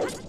Ow!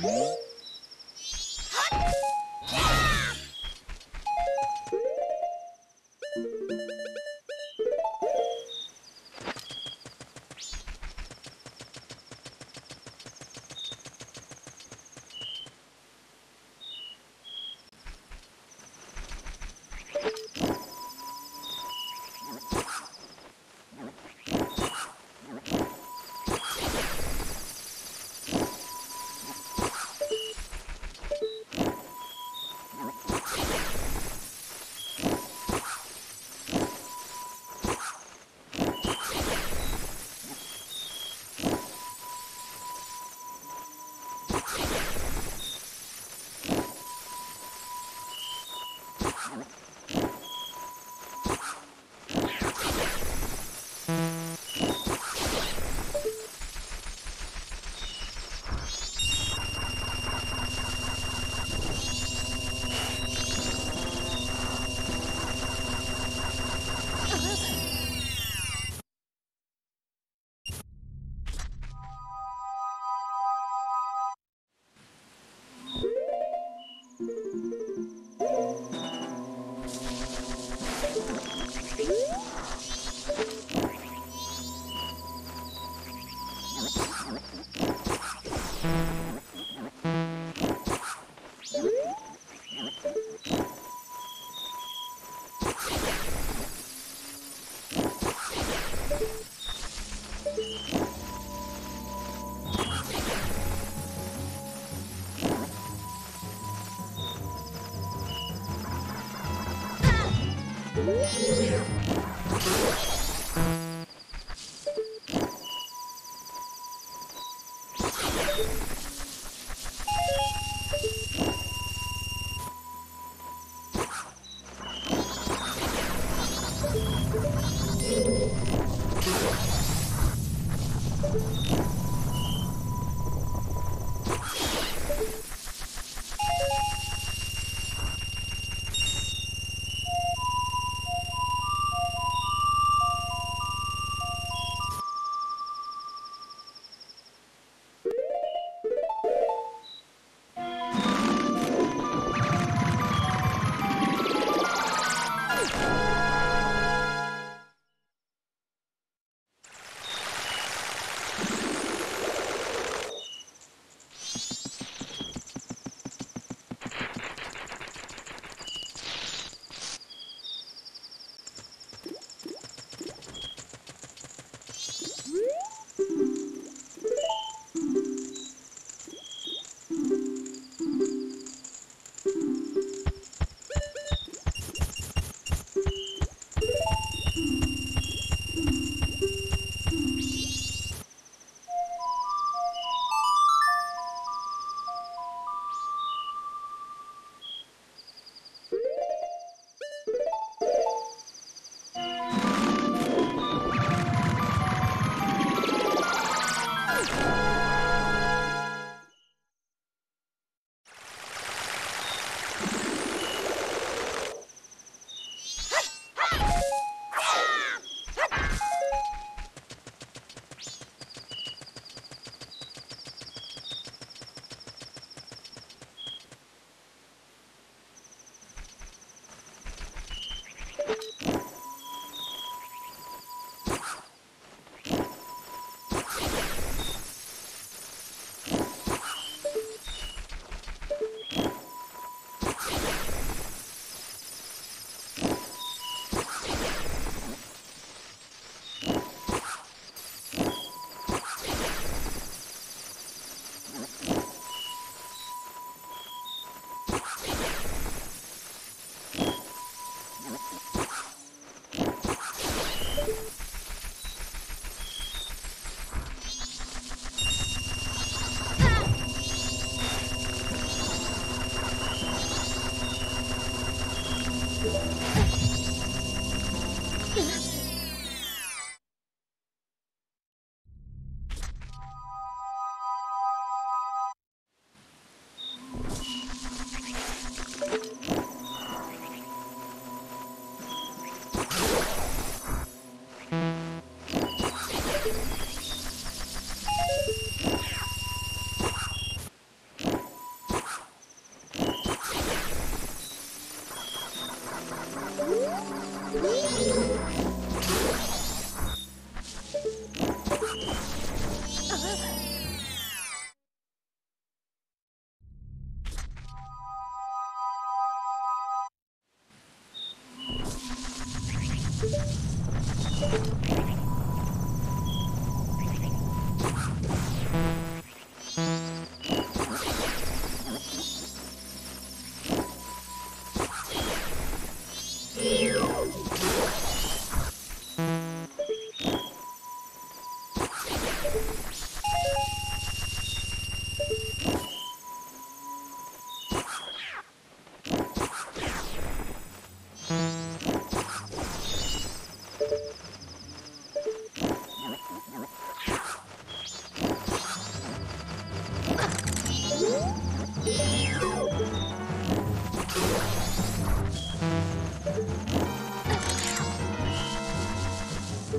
Música Música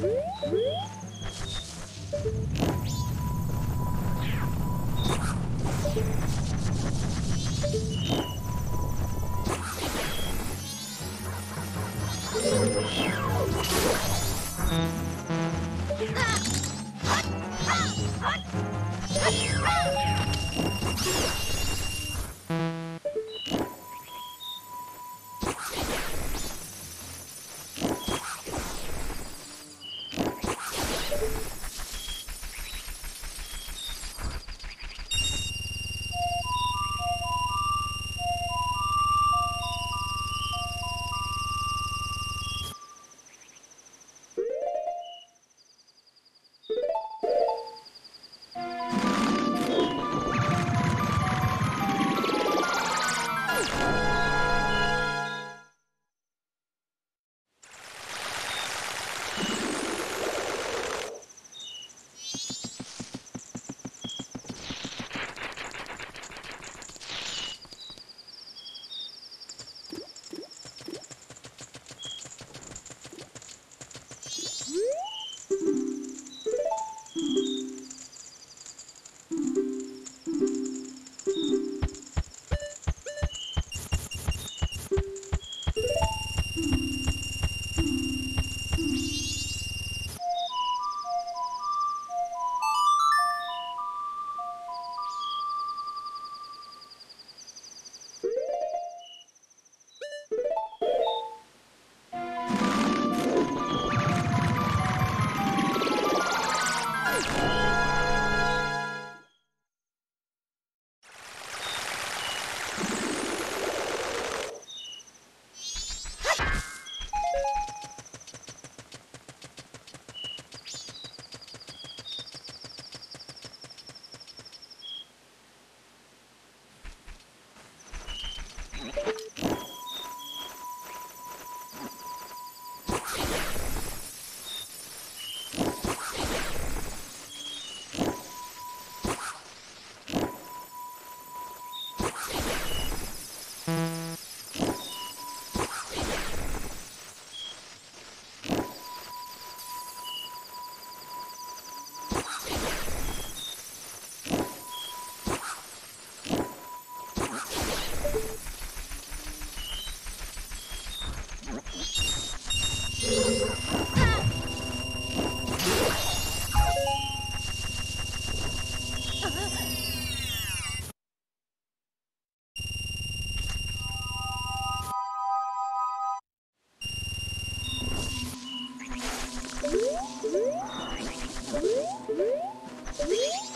Thank you.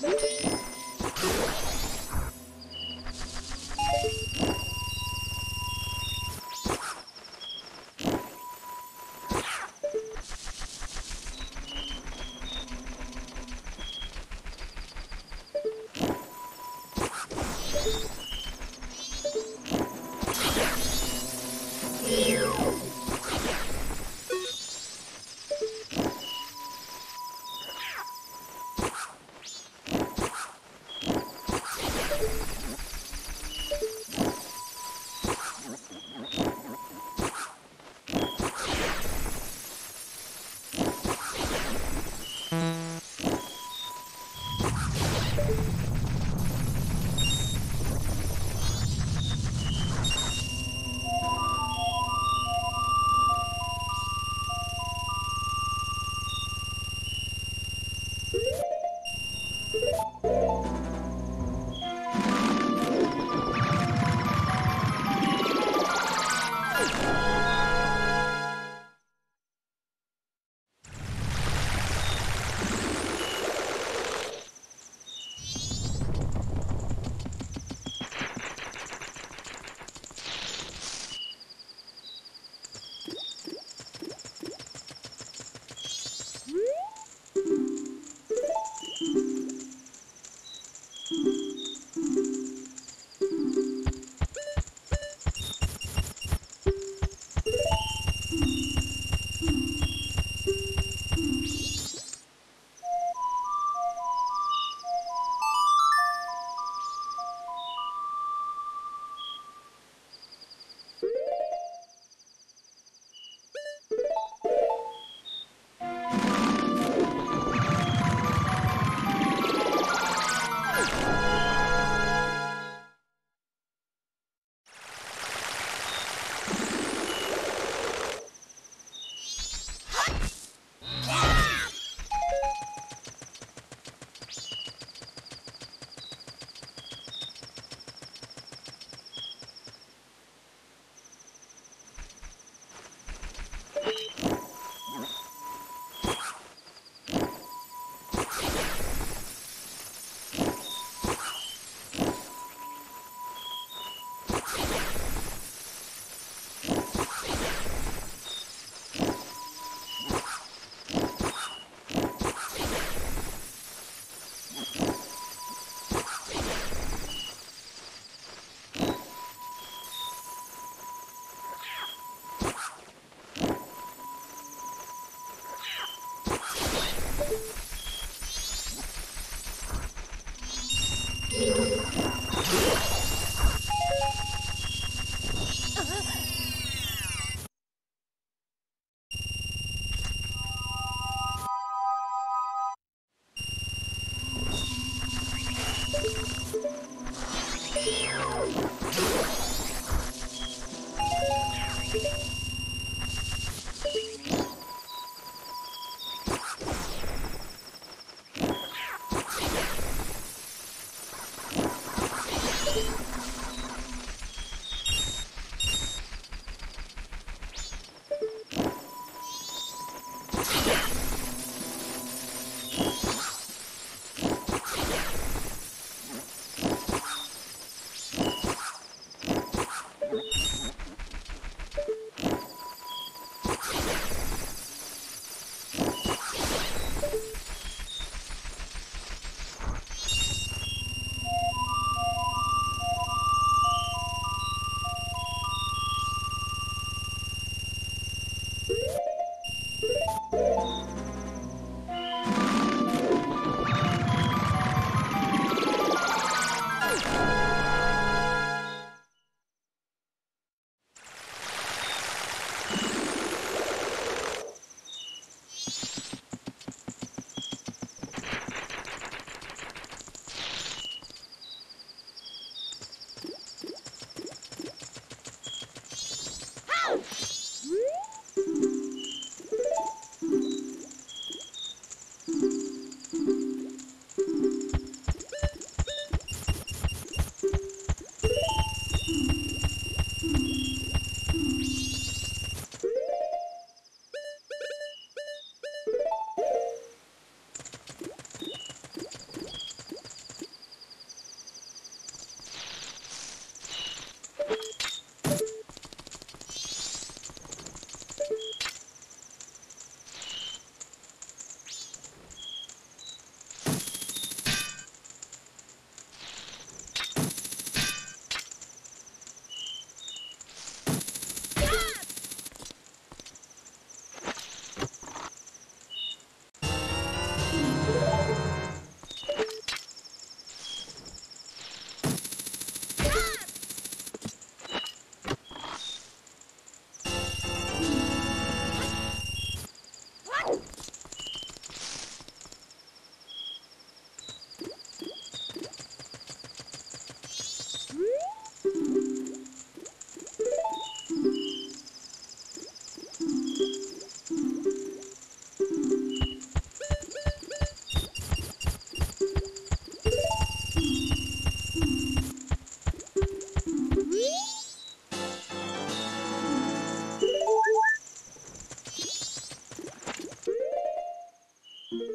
Thank you.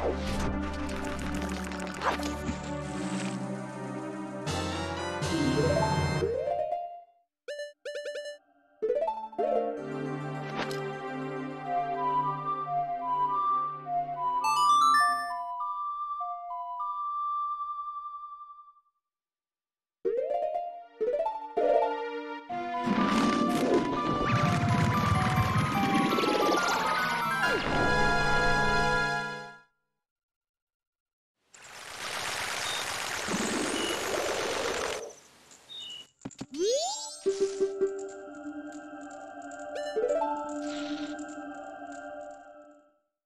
Hey!